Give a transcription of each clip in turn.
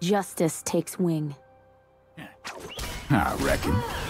Justice takes wing. I reckon.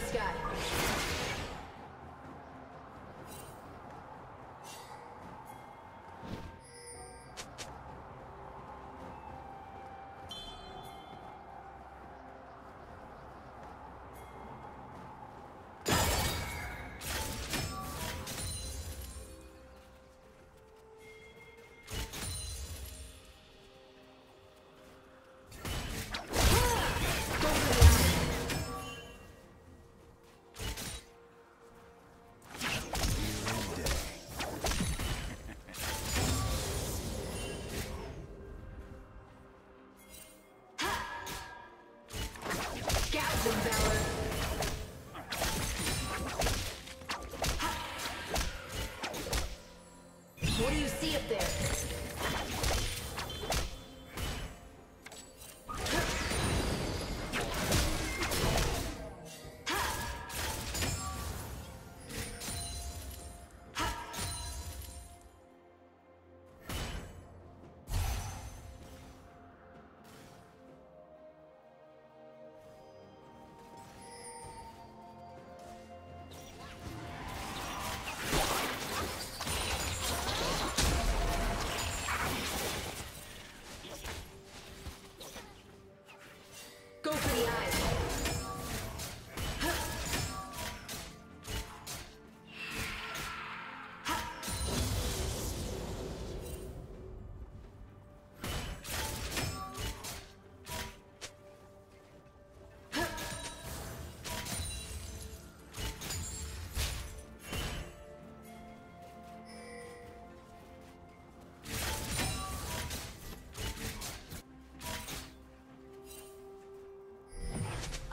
this guy. see up there.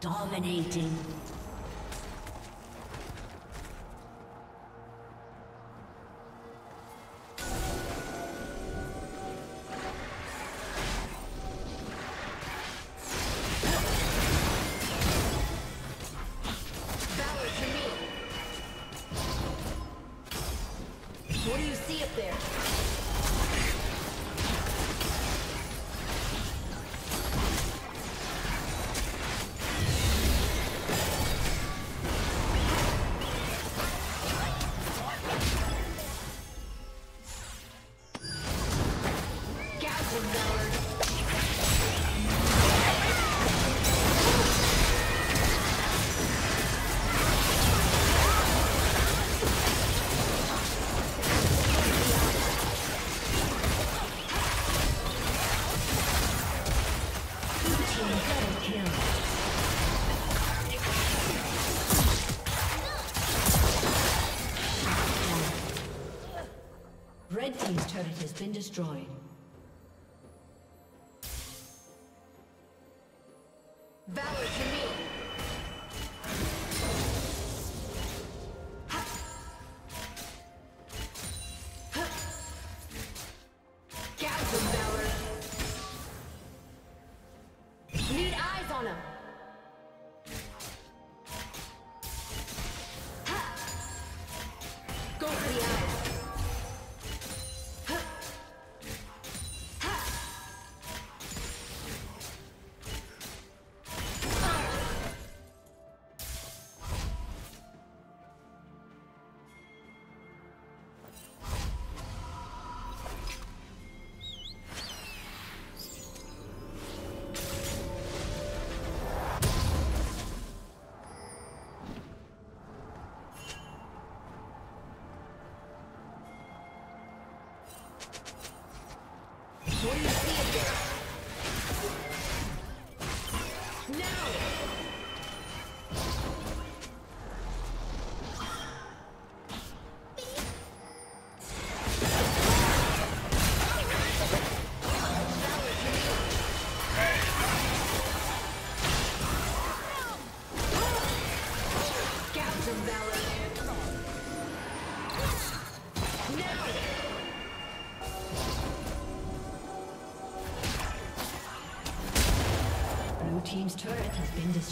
Dominating. destroyed.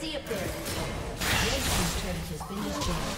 see up there. Red team's turret has been destroyed.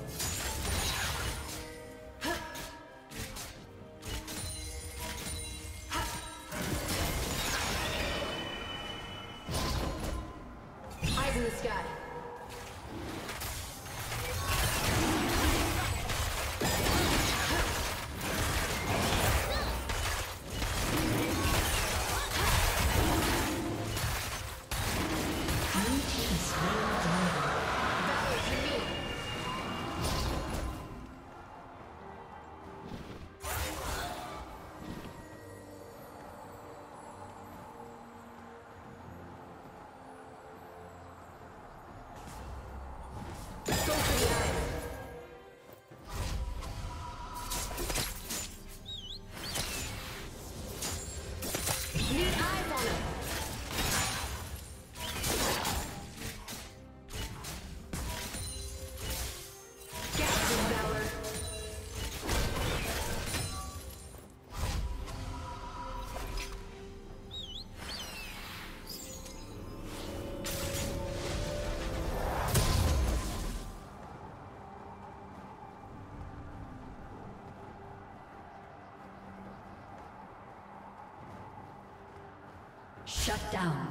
Shut down.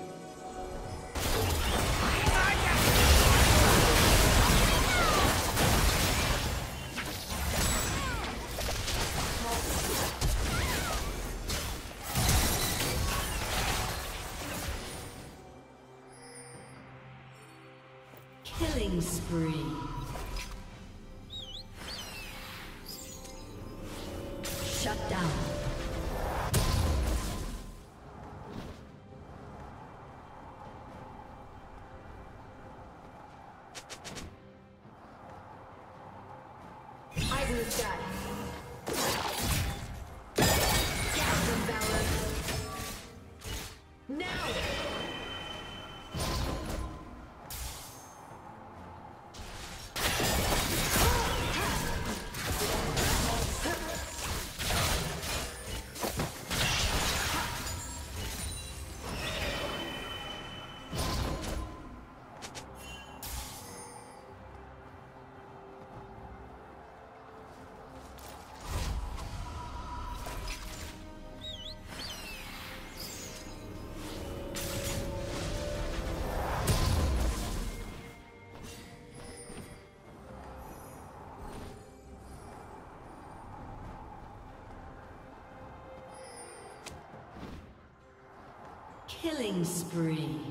Killing spree.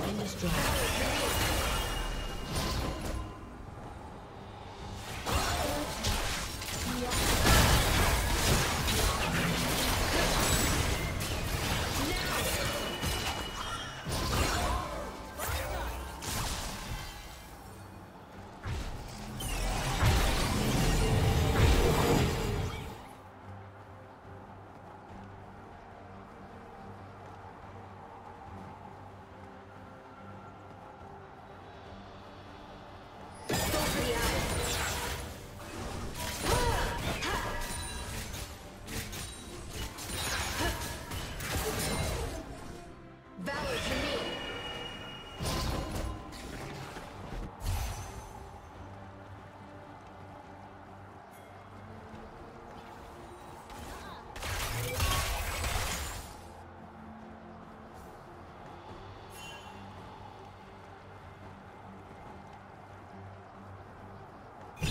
been destroyed.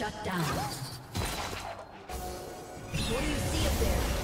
Shut down. What do you see up there?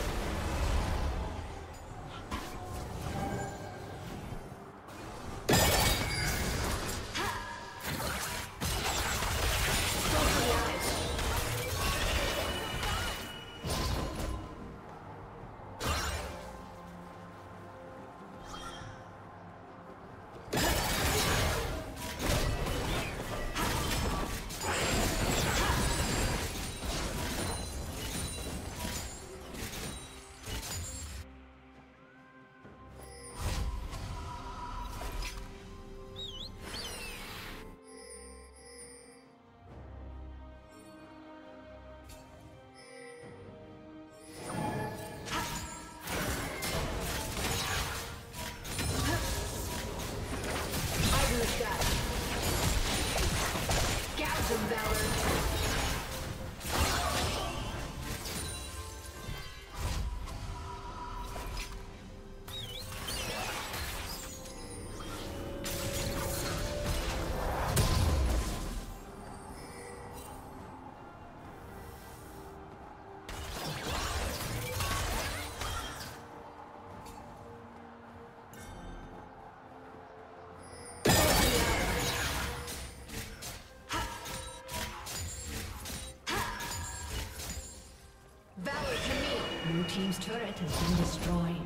Team's turret has been destroyed.